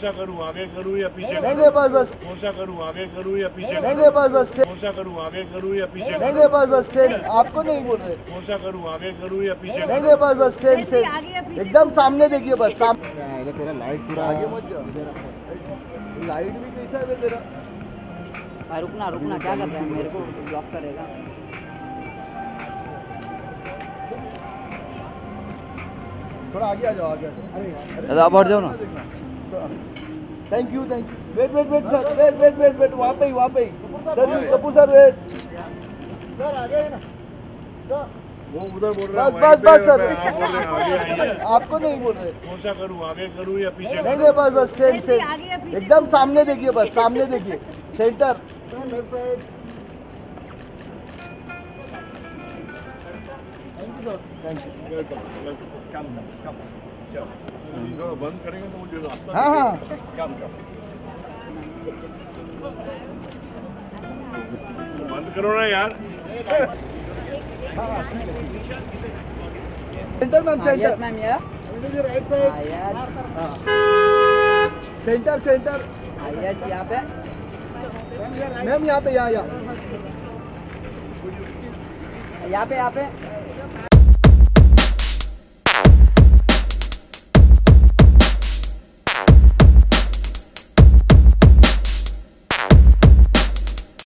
सा करूँ आगे करूँ या पीछे नहीं नहीं बस बस। कौन सा करूँ आगे करूँ या पीछे नहीं नहीं बस बस। कौन सा करूँ आगे करूँ या पीछे नहीं नहीं बस बस सेम। आपको नहीं बोल रहे। कौन सा करूँ आगे करूँ या पीछे नहीं नहीं बस बस सेम सेम। एकदम सामने देखिए बस सामने तेरा लाइट पूरा आगे मत जाओ। लाइट भी कैसा है तेरा? भाई रुकना रुकना क्या कर रहे हैं? मेरे को ब्लॉक करेगा। थोड़ा आगे आ जाओ आगे आ जाओ। अरे दादा आप हट जाओ ना। Thank you thank you wait wait wait sir wait wait wait wait वहाँ पे ही वहाँ पे ही sir Kapoor sir wait sir आगे ना वो उधर बोल रहा है बस बस सर। आपको नहीं बोल रहे। कौन सा करूँ आगे करूँ या पीछे नहीं नहीं बस बस सेम सेम एकदम सामने देखिए बस सामने देखिए। सेंटर बंद करेंगे तो मुझे रास्ता हाँ हाँ बंद करो ना यार centre ma'am yes centre ma'am yeah right yes centre centre yes यहाँ पे. मैम यहाँ पे यहाँ यहाँ. यहाँ पे यहाँ पे.